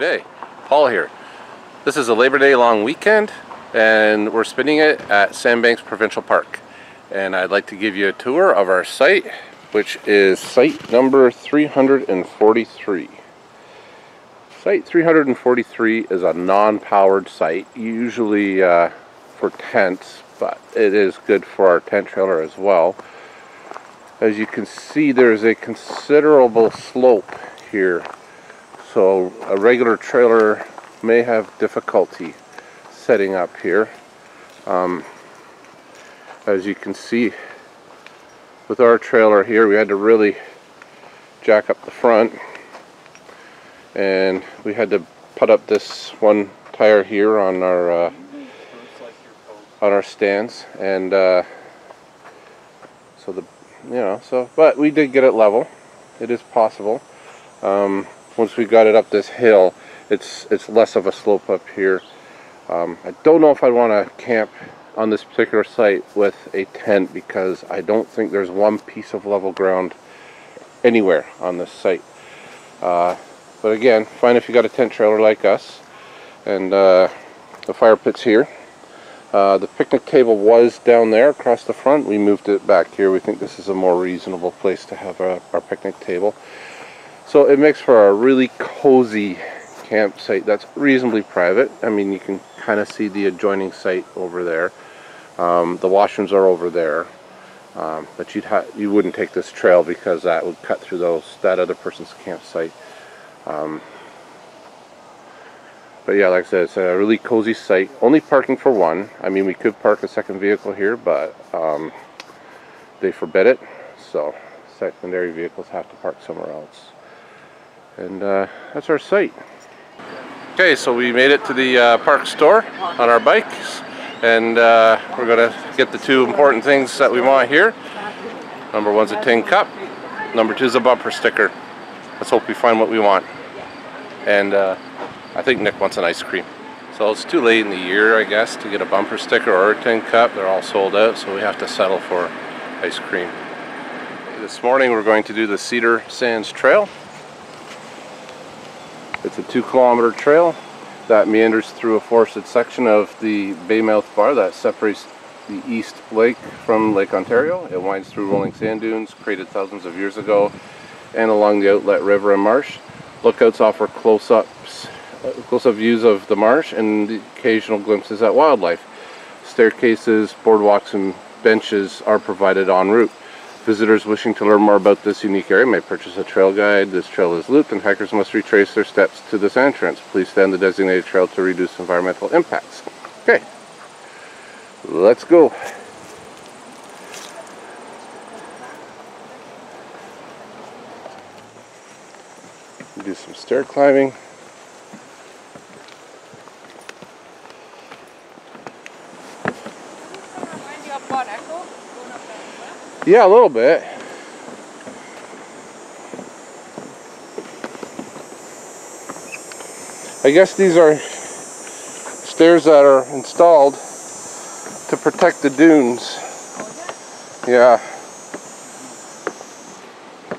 G'day, Paul here. This is a Labor Day long weekend and we're spending it at Sandbanks Provincial Park. And I'd like to give you a tour of our site, which is site number 343. Site 343 is a non-powered site, usually uh, for tents, but it is good for our tent trailer as well. As you can see, there's a considerable slope here so a regular trailer may have difficulty setting up here. Um, as you can see with our trailer here we had to really jack up the front. And we had to put up this one tire here on our uh, on our stands. And uh, so the you know so but we did get it level. It is possible. Um, once we got it up this hill it's it's less of a slope up here. Um, I don't know if I want to camp on this particular site with a tent because I don't think there's one piece of level ground anywhere on this site. Uh, but again fine if you got a tent trailer like us and uh, the fire pit's here. Uh, the picnic table was down there across the front. We moved it back here. We think this is a more reasonable place to have our, our picnic table so it makes for a really cozy campsite that's reasonably private. I mean, you can kind of see the adjoining site over there. Um, the washrooms are over there. Um, but you'd you wouldn't take this trail because that would cut through those that other person's campsite. Um, but yeah, like I said, it's a really cozy site. Only parking for one. I mean, we could park a second vehicle here, but um, they forbid it. So secondary vehicles have to park somewhere else. And uh, that's our site. Okay, so we made it to the uh, park store on our bikes. And uh, we're going to get the two important things that we want here. Number one's a tin cup. Number two is a bumper sticker. Let's hope we find what we want. And uh, I think Nick wants an ice cream. So it's too late in the year, I guess, to get a bumper sticker or a tin cup. They're all sold out, so we have to settle for ice cream. This morning we're going to do the Cedar Sands Trail. It's a two kilometer trail that meanders through a forested section of the Baymouth Bar that separates the East Lake from Lake Ontario. It winds through rolling sand dunes created thousands of years ago and along the outlet river and marsh. Lookouts offer close-ups, uh, close-up views of the marsh and occasional glimpses at wildlife. Staircases, boardwalks, and benches are provided en route. Visitors wishing to learn more about this unique area may purchase a trail guide. This trail is looped and hikers must retrace their steps to this entrance. Please stay on the designated trail to reduce environmental impacts. Okay, let's go. Do some stair climbing. Yeah, a little bit. I guess these are stairs that are installed to protect the dunes. Yeah.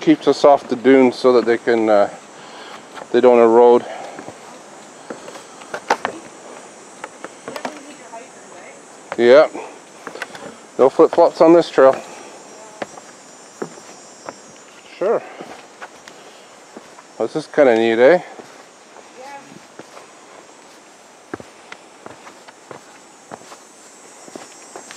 Keeps us off the dunes so that they can, uh, they don't erode. Yeah. No flip-flops on this trail. Sure. Well, this is kind of neat, eh? Yeah.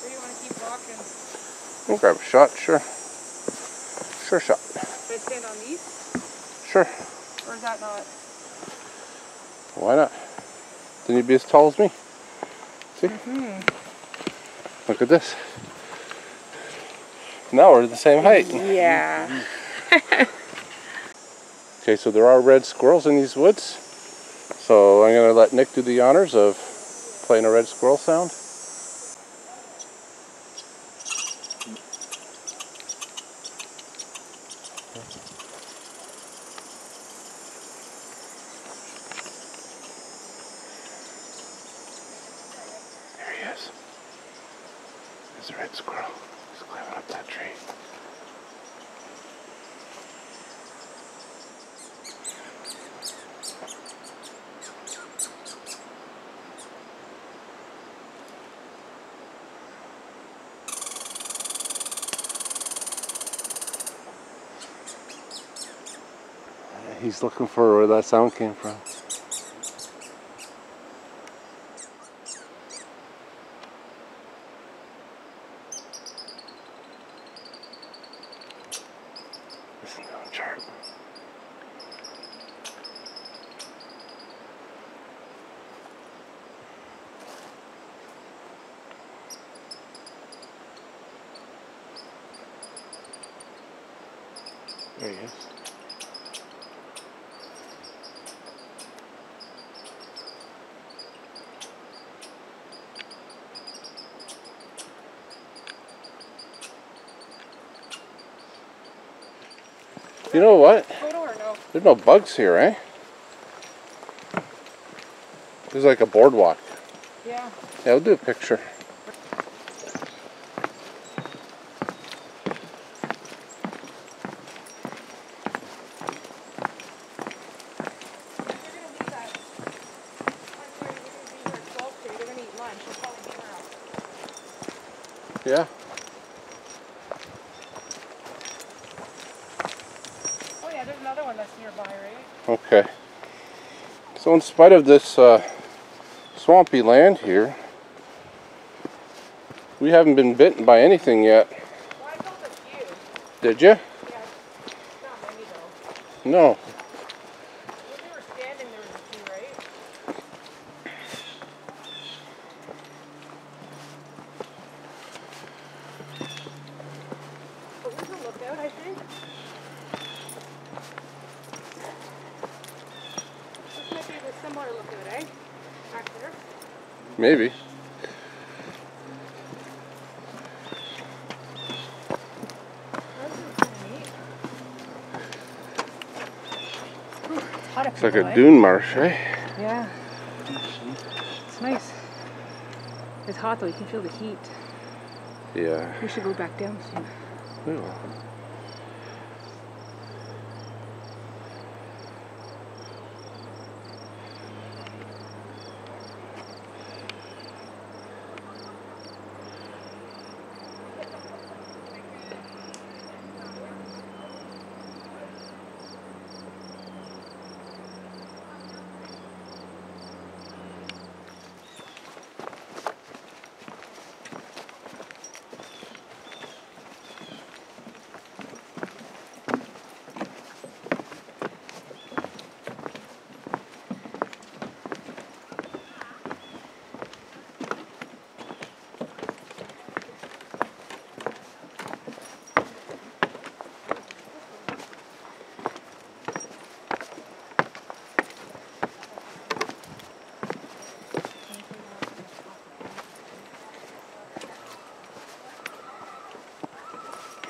Where do you want to keep walking? I'll grab a shot, sure. Sure shot. Should I stand on these? Sure. Or is that not? Why not? Then you'd be as tall as me. See? Mm -hmm. Look at this. Now we're the same height. Yeah. okay, so there are red squirrels in these woods. So I'm going to let Nick do the honors of playing a red squirrel sound. There he is. There's a red squirrel. He's climbing up that tree. He's looking for where that sound came from. Listen to. There he is. You know what? No? There's no bugs here, eh? There's like a boardwalk. Yeah. Yeah, we'll do a picture. You're gonna leave that. I'm sorry, you're gonna be here at 12 today. They're gonna eat lunch. You'll probably be around. Yeah. Oh yeah, there's another one that's nearby, right? Okay. So in spite of this uh, swampy land here, we haven't been bitten by anything yet. Well, I felt a few. Did you? Yeah. Not many though. No. When we were standing, there was a few, right? But there's a lookout, I think. This might be the similar lookout, eh? Back there. Maybe. This is kinda neat. Whew, It's hot up It's here, like a dune marsh, eh? Yeah. It's nice. It's hot though, you can feel the heat. Yeah. We should go back down soon. We will.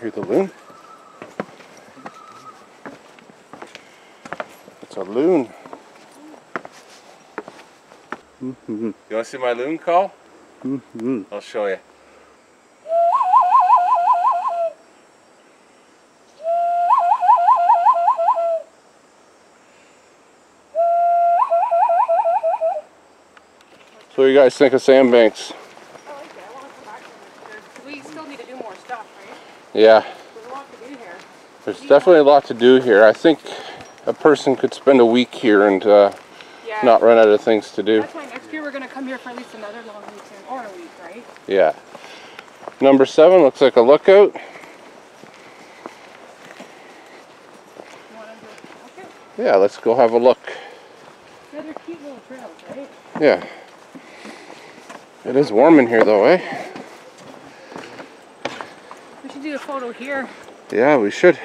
Hear the loon? It's a loon. You want to see my loon call? Mm-hmm. I'll show you. So what do you guys think of sandbanks? I like that. I want to come back to this. We still need to do more stuff, right? Yeah, There's a lot to do here. there's definitely a lot to do here. I think a person could spend a week here and uh, Yeah. not run out of things to do. That's why next year we're gonna come here for at least another long weekend or a week, right? Yeah. Number seven looks like a lookout. You want to do okay? Yeah, let's go have a look. Yeah, they're cute little trails, right? Yeah. It is warm in here though, eh? Do a photo here. Yeah, we should.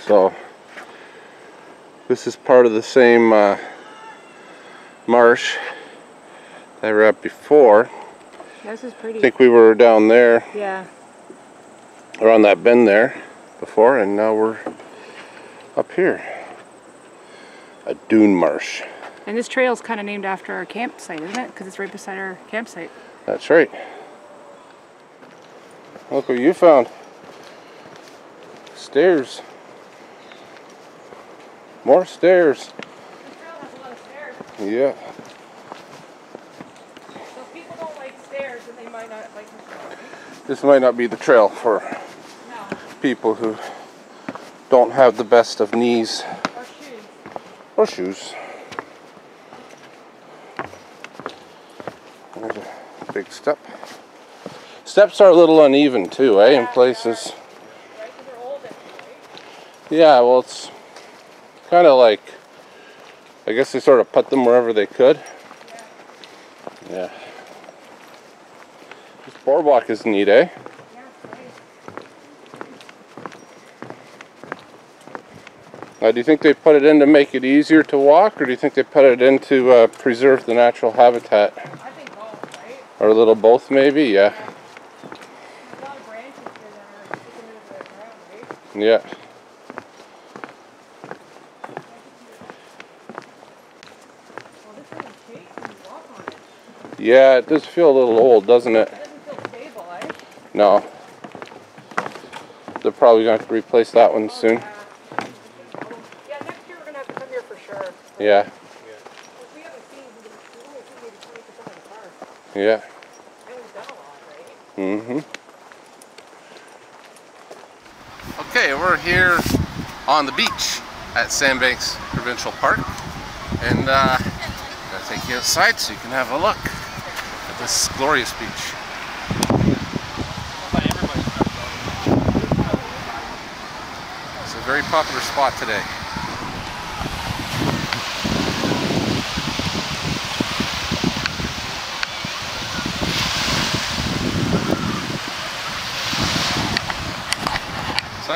So, this is part of the same uh, marsh that we were at before. This is pretty. I think we were down there, Yeah. Around that bend there before, and now we're up here. A dune marsh. And this trail is kind of named after our campsite, isn't it? Because it's right beside our campsite. That's right. Look what you found. Stairs. More stairs. This trail has a lot of stairs. Yeah. So people don't like stairs, then they might not like this trail. This might not be the trail for No. people who don't have the best of knees Or shoes. or shoes. There's a big step. Steps are a little uneven too, eh, in places. Right? Because they're old, right? Yeah, well, it's kind of like, I guess they sort of put them wherever they could. Yeah. This boardwalk is neat, eh? Yeah. Now, do you think they put it in to make it easier to walk, or do you think they put it in to uh, preserve the natural habitat? I think both, right? Or a little both, maybe? Yeah. There's a lot of branches here that are sticking into the ground, right? Yeah. Well, this doesn't shake when you walk on it. Yeah, it does feel a little old, doesn't it? It doesn't feel stable, eh? No. They're probably going to have to replace that one soon. Yeah. Yeah, next year we're gonna have to come here for sure. Yeah. If we haven't seen, we've only seen maybe twenty percent of the cars. Yeah. And we've done a lot, right? Mm-hmm. Okay, we're here on the beach at Sandbanks Provincial Park. And uh, gonna take you outside so you can have a look at this glorious beach. It's a very popular spot today.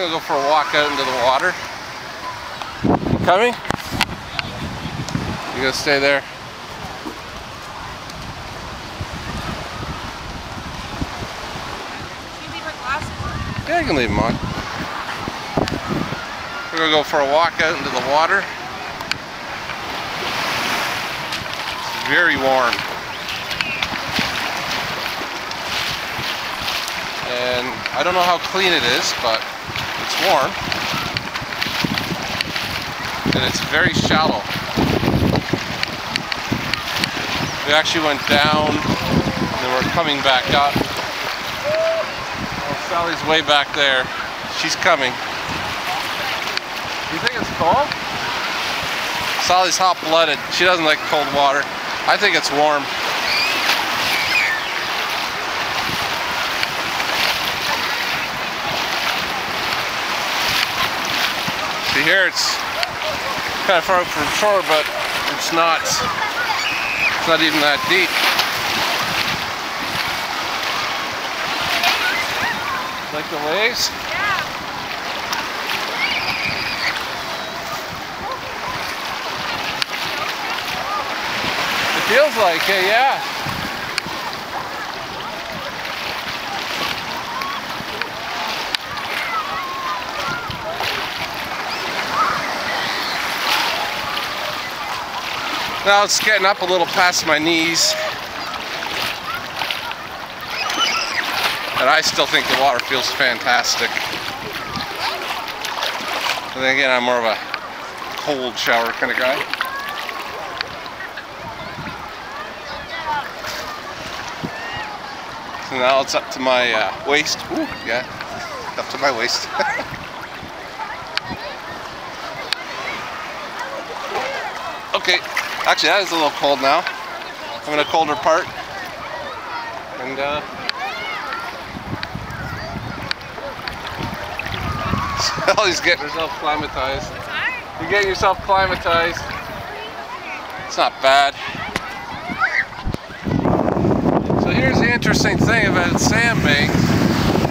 I'm gonna go for a walk out into the water. You coming? You gonna stay there? Yeah, you can leave them on. We're gonna go for a walk out into the water. It's very warm. And I don't know how clean it is, but warm. And it's very shallow. We actually went down and then we're coming back up. Oh, Sally's way back there. She's coming. You think it's cold? Sally's hot-blooded. She doesn't like cold water. I think it's warm. See here, it's kind of far from shore, but it's not. It's not even that deep. Like the waves? It feels like it, yeah. Now it's getting up a little past my knees. And I still think the water feels fantastic. And then again, I'm more of a cold shower kind of guy. So now it's up to my uh, waist. Ooh, yeah, up to my waist. okay, actually that is a little cold now. I'm in a colder part. And uh, Sally's getting herself climatized. You're getting yourself climatized. It's not bad. So here's the interesting thing about Sandbank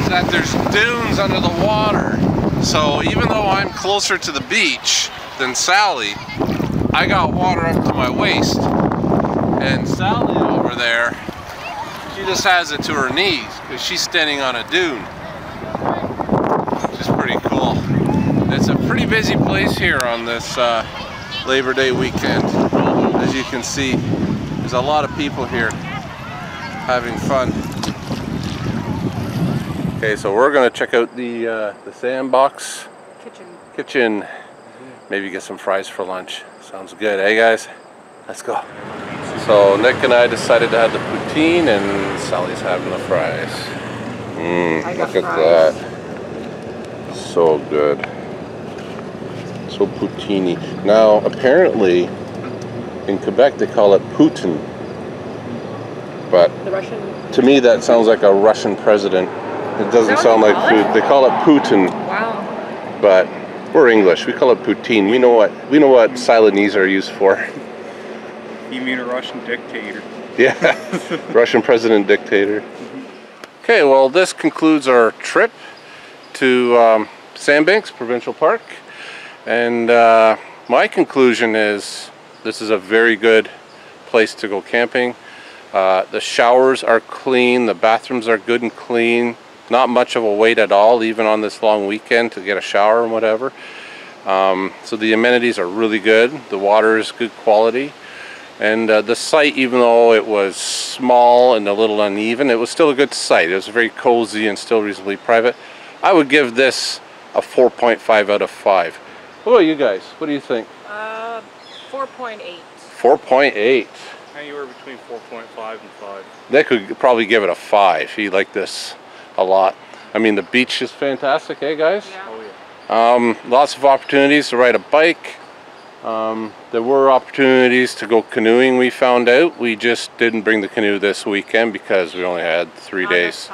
is that there's dunes under the water. So even though I'm closer to the beach than Sally, I got water up to my waist. And Sally over there, she just has it to her knees because she's standing on a dune. Which is pretty cool. It's a pretty busy place here on this uh, Labor Day weekend. As you can see, there's a lot of people here having fun. Okay, so we're gonna check out the uh, the sandbox Kitchen. kitchen. Maybe get some fries for lunch. Sounds good, hey guys? Let's go. So Nick and I decided to have the poutine, and Sally's having the fries. Mmm, look at fries. that. So good. So poutine. Now, apparently, in Quebec they call it Putin. But The Russian. to me, that sounds like a Russian president. It doesn't sound like they call food. They call it Putin, Wow. but we're English. We call it poutine. We know what we know what Silenese are used for. You mean a Russian dictator? Yeah, Russian president dictator. Okay, well, this concludes our trip to um, Sandbanks Provincial Park, and uh, my conclusion is this is a very good place to go camping. Uh, the showers are clean, the bathrooms are good and clean. Not much of a wait at all, even on this long weekend to get a shower and whatever. Um, so the amenities are really good. The water is good quality. And uh, the site, even though it was small and a little uneven, it was still a good site. It was very cozy and still reasonably private. I would give this a 4.5 out of 5. What about you guys? What do you think? Uh, 4.8. 4.8. Hey, you were between 4.5 and 5. They could probably give it a 5. He liked this a lot. I mean, the beach is fantastic, eh, guys? Yeah. Oh, yeah. Um, lots of opportunities to ride a bike. Um, there were opportunities to go canoeing, we found out. We just didn't bring the canoe this weekend because we only had three Not days.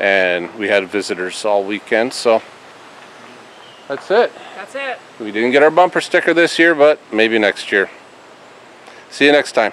And we had visitors all weekend, so that's it. That's it. We didn't get our bumper sticker this year, but maybe next year. See you next time.